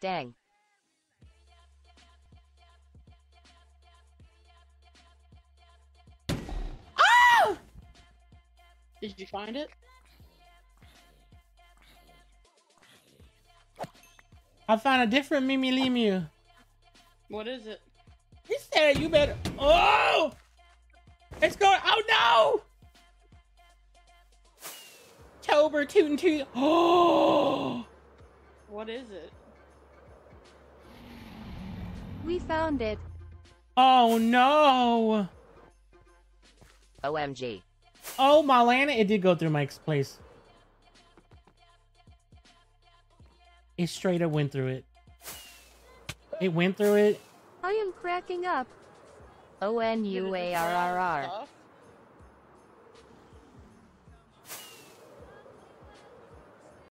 Dang. Ah! Did you find it? I found a different Mimi Lemu. What is it? He said you better. Oh! It's going. Oh no! Tober tootin' toot. Oh! What is it? We found it. Oh no! OMG. Oh, Malana, it did go through Mike's place. It straight up went through it. It went through it. I am cracking up. O N U A R R R. Stuff?